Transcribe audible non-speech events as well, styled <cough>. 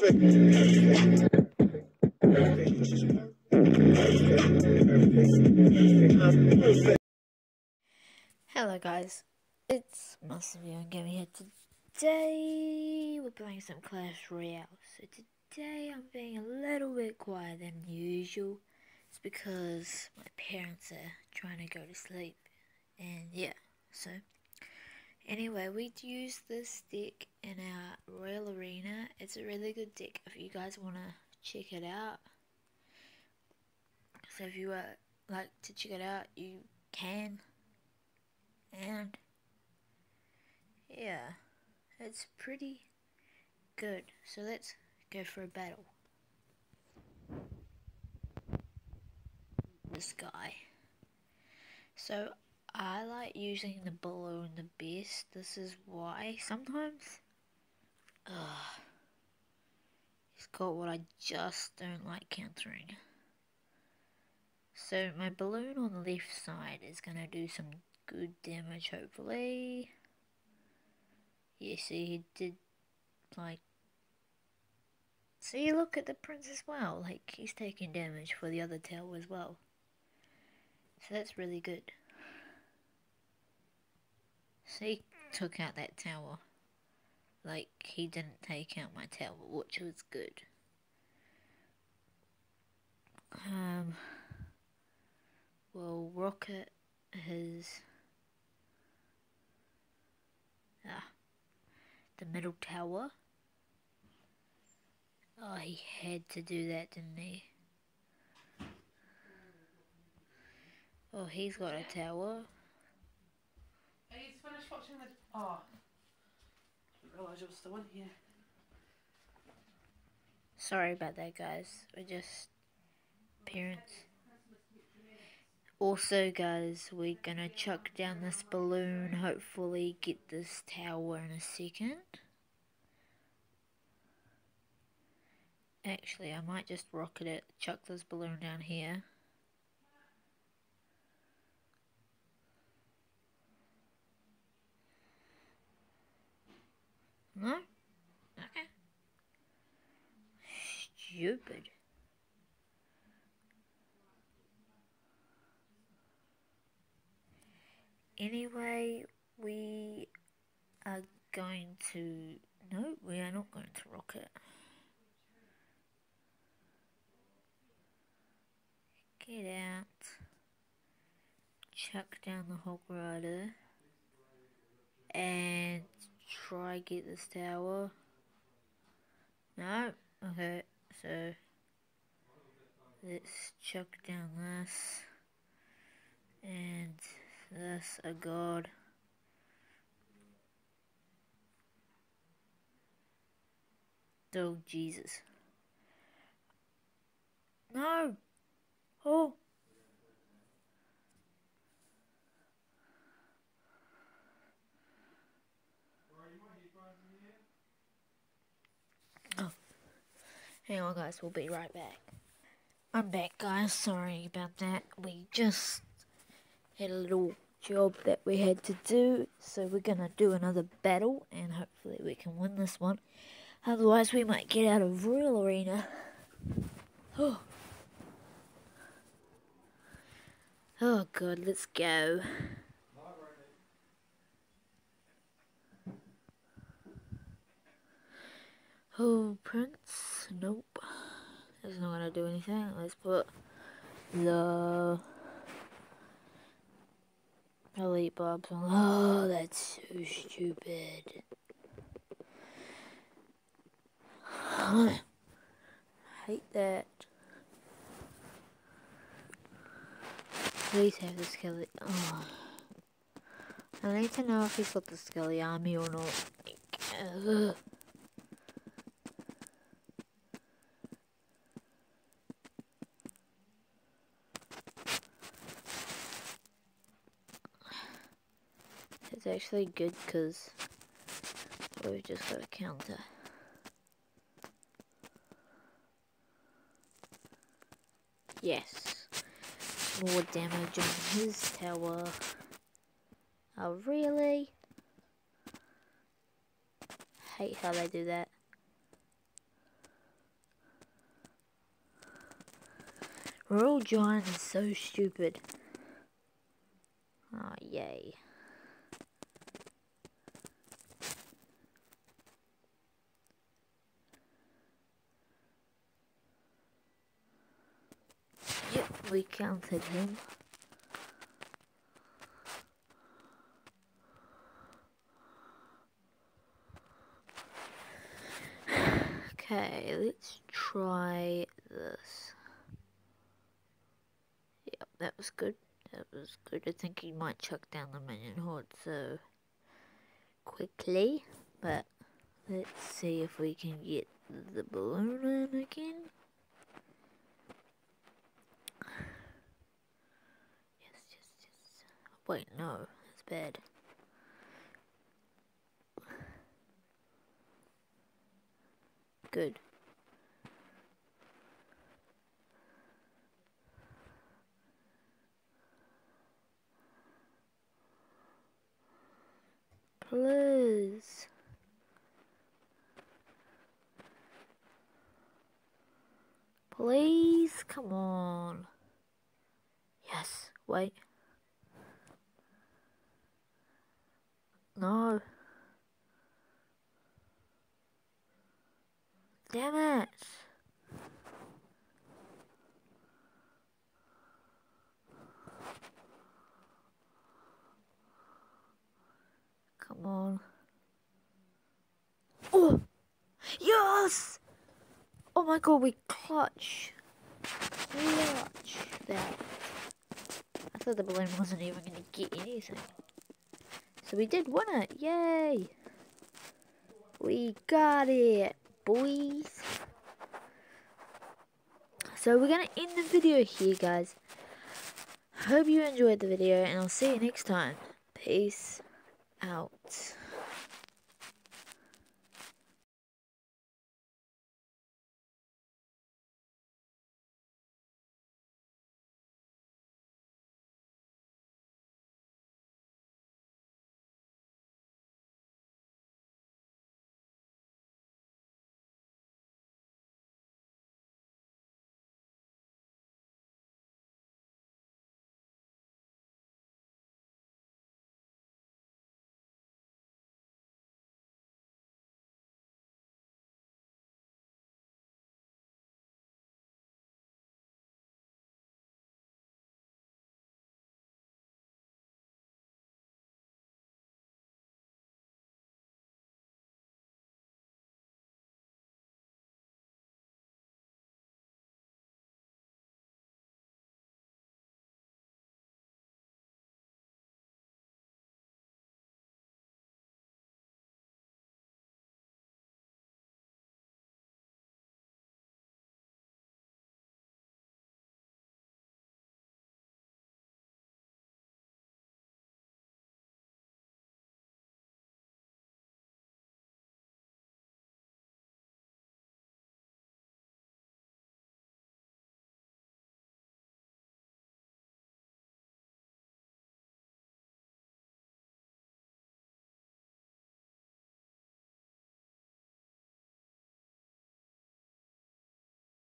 Hello guys, it's Massimo Gaming here. Today we're playing some Clash Royale. So today I'm being a little bit quieter than usual. It's because my parents are trying to go to sleep. And yeah, so anyway, we'd use this deck in our Royal Arena. It's a really good deck if you guys want to check it out. So if you uh, like to check it out, you can and yeah, it's pretty good. So let's go for a battle. This guy. So I like using the balloon the best. This is why sometimes uh, he's got what I just don't like countering. So my balloon on the left side is going to do some good damage, hopefully. Yeah, see, he did, like... See, look at the prince as well. Like, he's taking damage for the other tower as well. So that's really good. So he took out that tower. Like, he didn't take out my tower, which was good. Um... Well, Rocket has Ah, the middle tower. Oh, he had to do that, didn't he? Oh, he's got a tower. He's finished watching the. Oh. I didn't realise it was still in here. Sorry about that, guys. We're just parents. Also, guys, we're gonna chuck down this balloon, hopefully get this tower in a second. Actually, I might just rocket it, chuck this balloon down here. No? Okay. Stupid. Anyway, we are going to... No, we are not going to rocket. Get out. Chuck down the Hog Rider. And try get this tower. No? Okay, so... Let's chuck down this. And this a god. Oh, Jesus. No! Oh! Oh. Hang on, guys. We'll be right back. I'm back, guys. Sorry about that. We just had a little job that we had to do. So we're to do another battle and hopefully we can win this one. Otherwise we might get out of Royal Arena. Oh. Oh god, let's go. Oh, Prince? Nope. That's not gonna do anything. Let's put the Elite Barbs on. Oh, that's so stupid. I <sighs> hate that. Please have the skeleton. Oh. I need to know if he's got the skelly army or not. actually good because we've just got a counter. Yes. More damage on his tower. Oh, really? Hate how they do that. Royal Giant is so stupid. Oh, yay. We counted him. Okay, let's try this. Yep, that was good. That was good. I think he might chuck down the minion horde so quickly. But let's see if we can get the balloon in again. Yes, yes, yes. Wait, no, that's bad. Good. Please. Please, come on. Yes, wait. No. Damn it. Come on. Oh! Yes! Oh my god, we clutch. Clutch that. I thought the balloon wasn't even going to get anything. So we did win it. Yay! We got it, boys. So we're going to end the video here, guys. Hope you enjoyed the video, and I'll see you next time. Peace out.